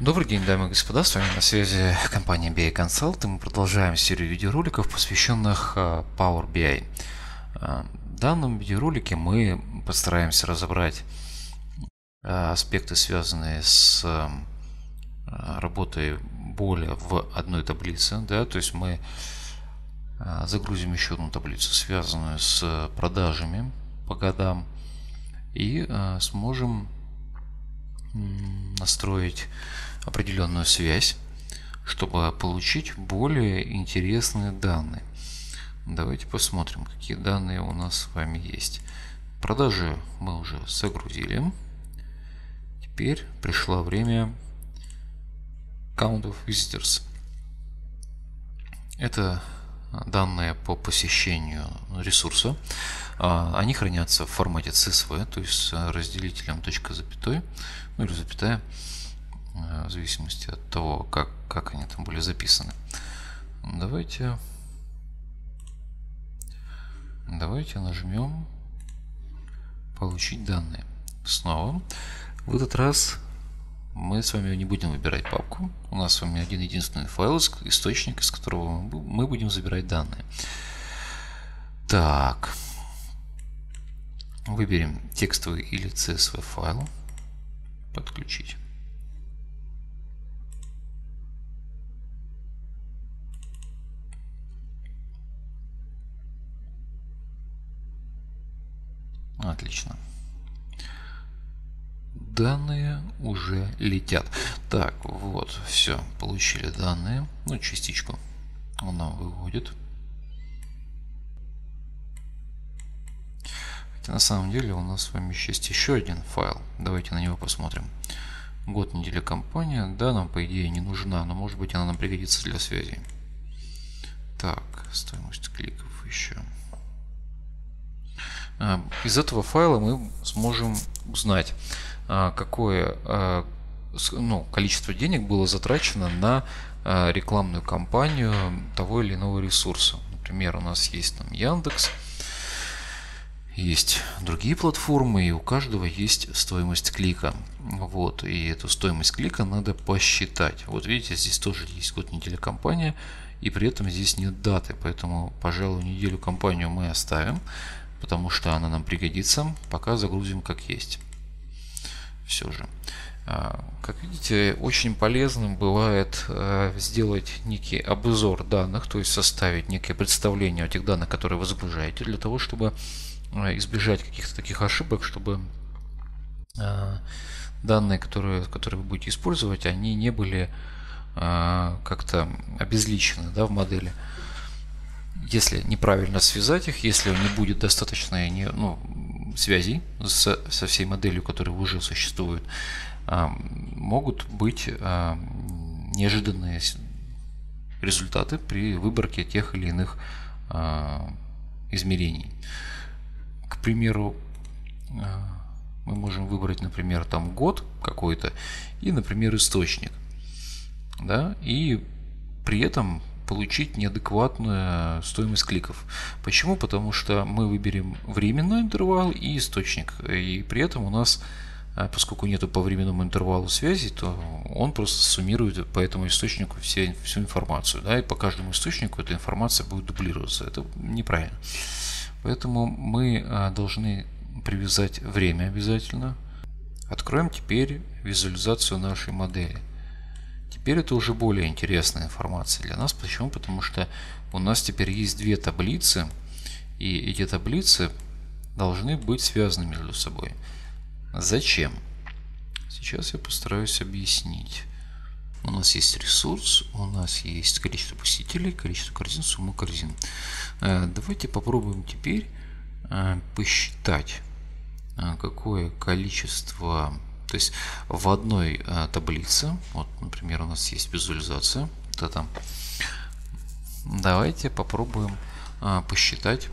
Добрый день, дамы и господа, с вами на связи компания BI Consult, и мы продолжаем серию видеороликов, посвященных а, Power BI. А, в данном видеоролике мы постараемся разобрать а, аспекты, связанные с работой более в одной таблице, да, то есть мы загрузим еще одну таблицу, связанную с продажами по годам, и сможем настроить определенную связь, чтобы получить более интересные данные. Давайте посмотрим, какие данные у нас с вами есть. Продажи мы уже загрузили. Теперь пришло время Count of Visitors. Это данные по посещению ресурса. А, они хранятся в формате CSV, то есть с разделителем точка запятой, ну или запятая, а, в зависимости от того, как, как они там были записаны. Давайте, давайте нажмем «Получить данные». Снова. В этот раз мы с вами не будем выбирать папку. У нас с вами один единственный файл, источник, из которого мы будем забирать данные. Так. Выберем текстовый или CSV файл. Подключить. Отлично данные уже летят. Так, вот, все, получили данные. Ну, частичку он нам выводит. На самом деле у нас с вами есть еще один файл. Давайте на него посмотрим. Год, неделя, компания. Да, нам по идее не нужна, но может быть она нам пригодится для связи. Так, стоимость кликов еще. А, из этого файла мы сможем узнать, а, какое а, ну, количество денег было затрачено на рекламную кампанию того или иного ресурса. Например, у нас есть там Яндекс, есть другие платформы, и у каждого есть стоимость клика. Вот, и эту стоимость клика надо посчитать. Вот видите, здесь тоже есть год, неделя, компания, и при этом здесь нет даты, поэтому, пожалуй, неделю компанию мы оставим, потому что она нам пригодится, пока загрузим как есть все же. А, как видите, очень полезным бывает а, сделать некий обзор данных, то есть составить некое представление о тех данных, которые вы загружаете, для того, чтобы избежать каких-то таких ошибок, чтобы данные, которые, которые вы будете использовать, они не были как-то обезличены да, в модели. Если неправильно связать их, если не будет достаточно ну, связей с, со всей моделью, которая уже существует, могут быть неожиданные результаты при выборке тех или иных измерений. К примеру, мы можем выбрать, например, там год какой-то и, например, источник. Да, и при этом получить неадекватную стоимость кликов. Почему? Потому что мы выберем временной интервал и источник. И при этом у нас, а, поскольку нету по временному интервалу связи, то он просто суммирует по этому источнику все, всю информацию. Да, и по каждому источнику эта информация будет дублироваться. Это неправильно. Поэтому мы а, должны привязать время обязательно. Откроем теперь визуализацию нашей модели. Теперь это уже более интересная информация для нас. Почему? Потому что у нас теперь есть две таблицы, и эти таблицы должны быть связаны между собой. Зачем? Сейчас я постараюсь объяснить. У нас есть ресурс, у нас есть количество посетителей, количество корзин, сумма корзин. Э, давайте попробуем теперь э, посчитать, э, какое количество то есть в одной таблице, вот, например, у нас есть визуализация, вот это. Давайте попробуем посчитать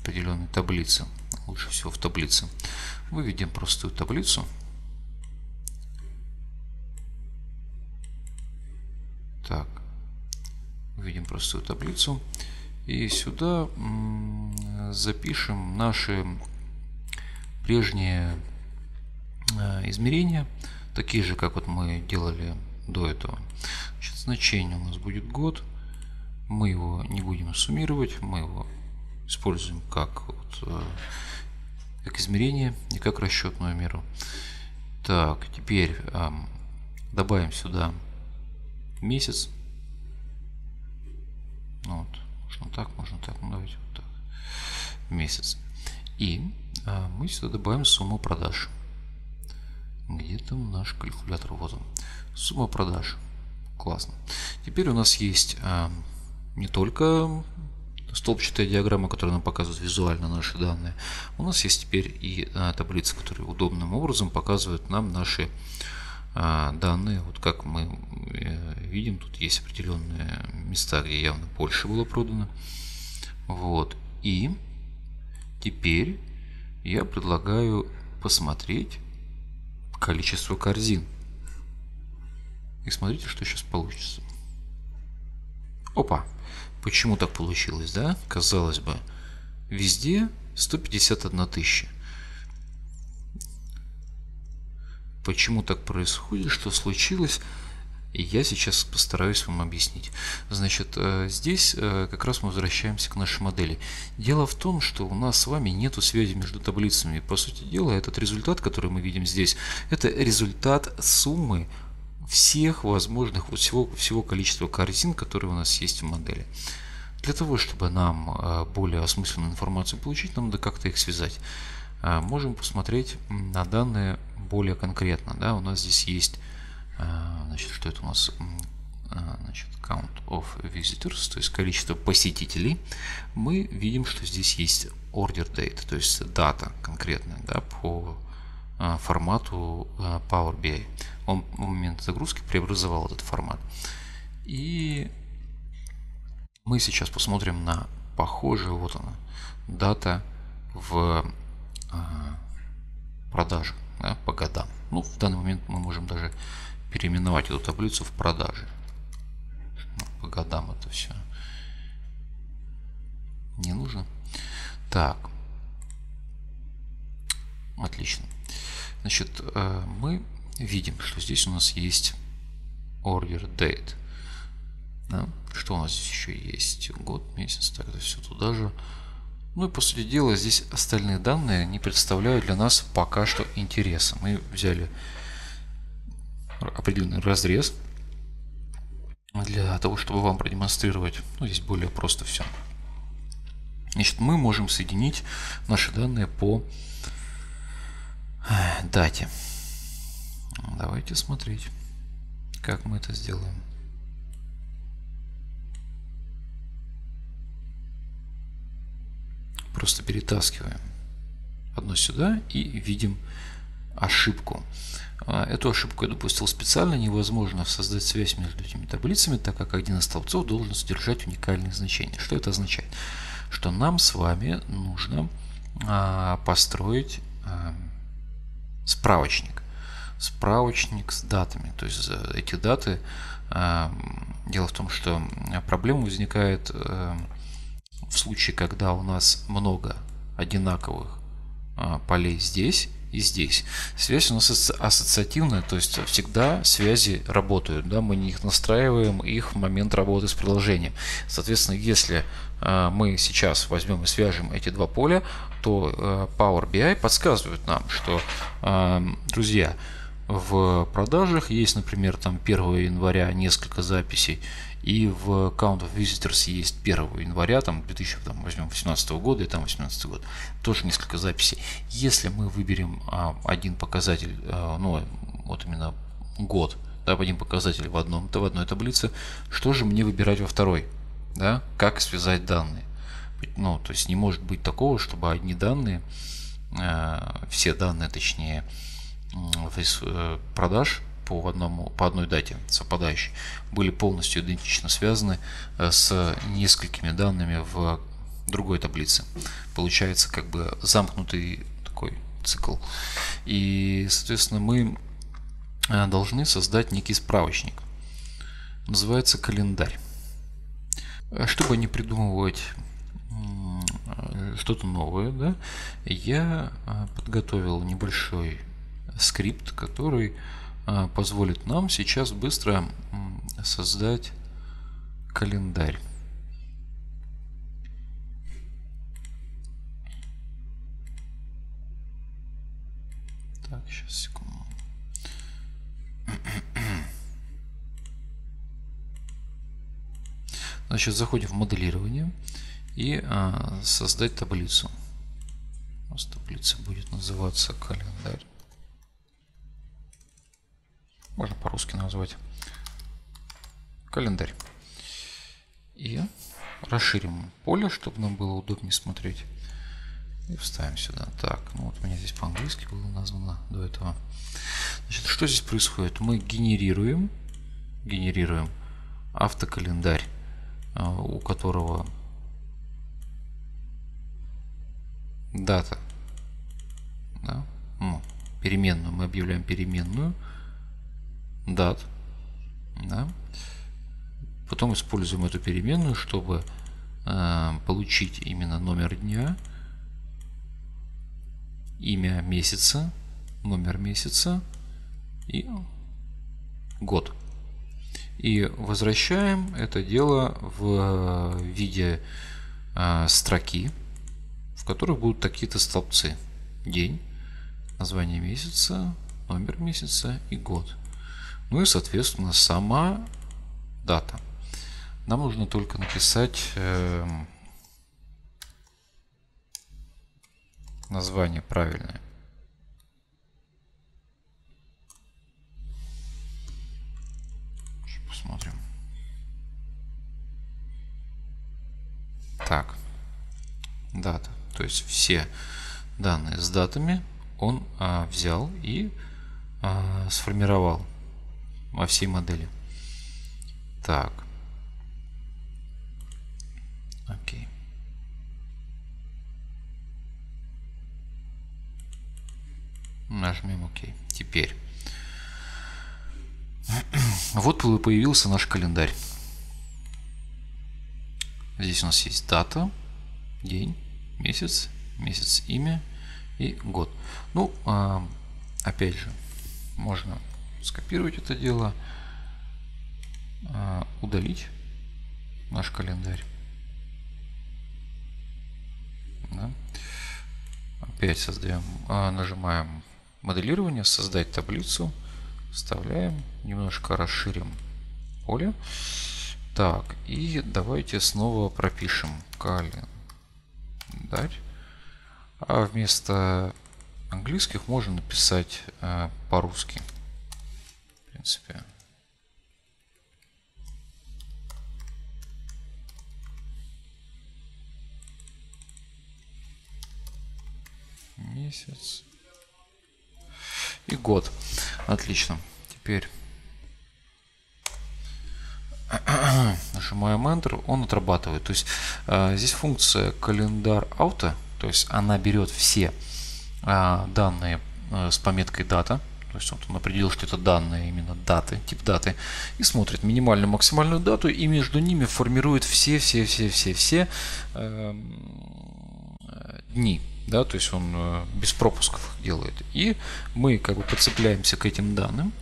определенные таблицы. Лучше всего в таблице. Выведем простую таблицу. Так, выведем простую таблицу. И сюда запишем наши прежние э, измерения, такие же, как вот мы делали до этого. Значит, значение у нас будет год. Мы его не будем суммировать, мы его используем как, вот, э, как измерение и как расчетную меру. Так, теперь эм, добавим сюда месяц. Ну вот, можно так, можно так, ну давайте вот так. Месяц. И э, мы сюда добавим сумму продаж. Где там наш калькулятор? Вот он. Сумма продаж. Классно. Теперь у нас есть э, не только столбчатая диаграмма, которая нам показывает визуально наши данные. У нас есть теперь и а, таблица, которая удобным образом показывает нам наши а, данные. Вот как мы э, видим, тут есть определенные места, где явно больше было продано. Вот. И теперь я предлагаю посмотреть количество корзин. И смотрите, что сейчас получится. Опа! Почему так получилось, да? Казалось бы, везде 151 тысяча. Почему так происходит, что случилось, я сейчас постараюсь вам объяснить. Значит, э, здесь э, как раз мы возвращаемся к нашей модели. Дело в том, что у нас с вами нету связи между таблицами. По сути дела, этот результат, который мы видим здесь, это результат суммы всех возможных, вот всего, всего количества корзин, которые у нас есть в модели. Для того, чтобы нам э, более осмысленную информацию получить, нам надо как-то их связать. Э, можем посмотреть на данные более конкретно. Да? У нас здесь есть, э, значит, что это у нас, значит, count of visitors, то есть количество посетителей. Мы видим, что здесь есть order date, то есть дата конкретная да, по формату Power BI. Он в момент загрузки преобразовал этот формат. И мы сейчас посмотрим на похожую, вот она, дата в а, продаже да, по годам. Ну, в данный момент мы можем даже переименовать эту таблицу в продаже. Ну, по годам это все не нужно. Так. Отлично. Значит, э, мы видим, что здесь у нас есть order date. Да? Что у нас здесь еще есть? Год, месяц, так это все туда же. Ну и по сути дела здесь остальные данные не представляют для нас пока что интереса. Мы взяли определенный разрез для того, чтобы вам продемонстрировать. Ну, здесь более просто все. Значит, мы можем соединить наши данные по дате. Давайте смотреть, как мы это сделаем. Просто перетаскиваем одно сюда и видим ошибку. А, эту ошибку я допустил специально. Невозможно создать связь между этими таблицами, так как один из столбцов должен содержать уникальные значения. Что это означает? Что нам с вами нужно а, построить а, справочник справочник с датами. То есть эти даты, э, дело в том, что проблема возникает э, в случае, когда у нас много одинаковых э, полей здесь и здесь. Связь у нас ассоциативная, то есть всегда связи работают, да, мы их настраиваем их в момент работы с приложением. Соответственно, если мы сейчас возьмем и свяжем эти два поля, то Power BI подсказывает нам, что, друзья, в продажах есть, например, там 1 января несколько записей, и в Count of Visitors есть 1 января там 2018 года и там 18 год. Тоже несколько записей. Если мы выберем а, один показатель, а, ну вот именно год, да, один показатель в одном, в одной таблице, что же мне выбирать во второй? Да? Как связать данные? Ну, то есть не может быть такого, чтобы одни данные, а, все данные точнее, Э, продаж по, одному, по одной дате совпадающей были полностью идентично связаны э, с несколькими данными в другой таблице. Получается как бы замкнутый такой цикл. И, соответственно, мы э, должны создать некий справочник. Называется календарь. Чтобы не придумывать что-то новое, да, я подготовил небольшой скрипт, который позволит нам сейчас быстро создать календарь. Так, сейчас, секунду. Значит, заходим в моделирование и а, создать таблицу. У нас таблица будет называться календарь. Можно по-русски назвать. Календарь. И расширим поле, чтобы нам было удобнее смотреть. И вставим сюда. Так, ну вот у меня здесь по-английски было названо до этого. Значит, что здесь происходит? Мы генерируем, генерируем автокалендарь, а, у которого дата, да? ну, переменную, мы объявляем переменную, дат, да? потом используем эту переменную, чтобы э, получить именно номер дня, имя месяца, номер месяца и год. И возвращаем это дело в виде э, строки, в которых будут такие-то столбцы. День, название месяца, номер месяца и год. Ну и, соответственно, сама дата. Нам нужно только написать э, название правильное. Посмотрим. Так, дата. То есть все данные с датами он а, взял и а, сформировал во всей модели. Так. Окей. Нажмем ОК. Теперь. Вот появился наш календарь. Здесь у нас есть дата, день, месяц, месяц, имя и год. Ну, а, опять же, можно скопировать это дело, а, удалить наш календарь. Да. Опять создаем, а, нажимаем моделирование, создать таблицу, вставляем, немножко расширим поле. Так, и давайте снова пропишем календарь. А вместо английских можно написать э, по-русски. Принципе. Месяц. И год. Отлично. Теперь нажимаем Enter, он отрабатывает. То есть э, здесь функция календарь auto, то есть она берет все э, данные э, с пометкой дата, то есть вот он определил, что это данные именно даты, тип даты, и смотрит минимальную, максимальную дату, и между ними формирует все-все-все-все-все э, дни да, то есть он э, без пропусков делает. И мы как бы подцепляемся к этим данным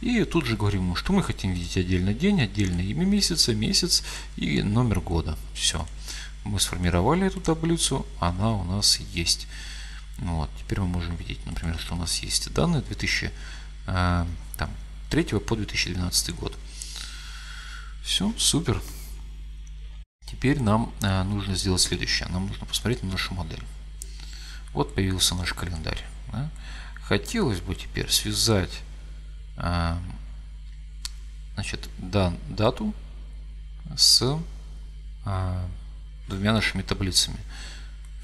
и тут же говорим что мы хотим видеть отдельно день, отдельно имя месяца, месяц и номер года. Все. Мы сформировали эту таблицу, она у нас есть. Вот. Теперь мы можем видеть, например, что у нас есть данные 2003 э, по 2012 год. Все, супер. Теперь нам э, нужно сделать следующее. Нам нужно посмотреть на нашу модель. Вот появился наш календарь. Да? Хотелось бы теперь связать а, значит, дан, дату с двумя нашими таблицами.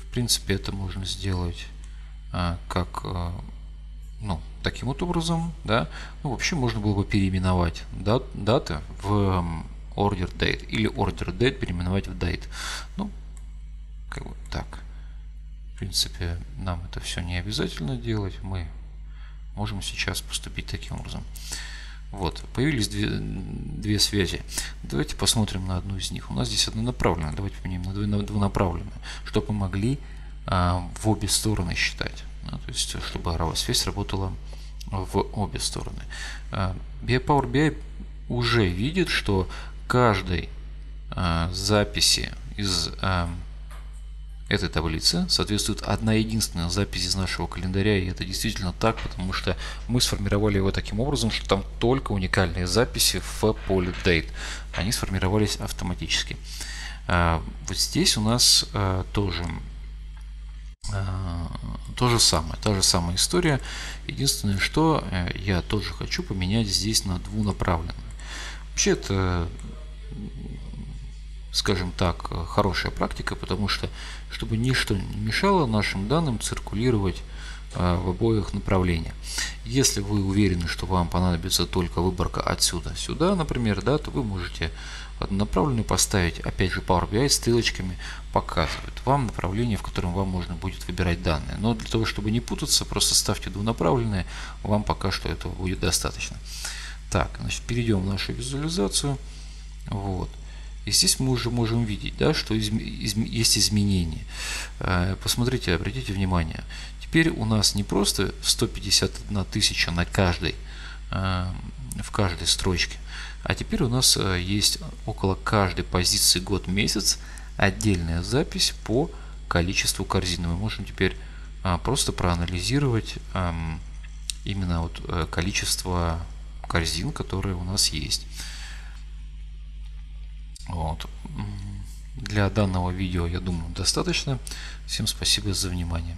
В принципе, это можно сделать как а, ну, таким вот образом, да. Ну, вообще можно было бы переименовать дат, даты в order date или order date переименовать в date. Ну, как бы так принципе, нам это все не обязательно делать. Мы можем сейчас поступить таким образом. Вот, появились две, две связи. Давайте посмотрим на одну из них. У нас здесь однонаправленная. Давайте поменяем на двунаправленную, мы могли а, в обе стороны считать. Да, то есть, чтобы связь работала в обе стороны. А, Power BI уже видит, что каждой а, записи из а, этой таблицы соответствует одна единственная запись из нашего календаря, и это действительно так, потому что мы сформировали его таким образом, что там только уникальные записи в поле date. Они сформировались автоматически. А, вот здесь у нас а, тоже то же самое, та же самая история. Единственное, что э, я тоже хочу поменять здесь на двунаправленную. Вообще это скажем так, хорошая практика, потому что, чтобы ничто не мешало нашим данным циркулировать э, в обоих направлениях. Если вы уверены, что вам понадобится только выборка отсюда сюда, например, да, то вы можете однонаправленную поставить, опять же Power BI стрелочками показывает вам направление, в котором вам можно будет выбирать данные. Но для того, чтобы не путаться, просто ставьте двунаправленные, вам пока что этого будет достаточно. Так, значит, перейдем в нашу визуализацию. Вот. И здесь мы уже можем видеть, да, что изм, изм, есть изменения. Э, посмотрите, обратите внимание. Теперь у нас не просто 151 тысяча на каждой, э, в каждой строчке, а теперь у нас э, есть около каждой позиции год-месяц отдельная запись по количеству корзин. Мы можем теперь просто проанализировать именно вот количество корзин, которые у нас есть. Вот. Для данного видео, я думаю, достаточно. Всем спасибо за внимание.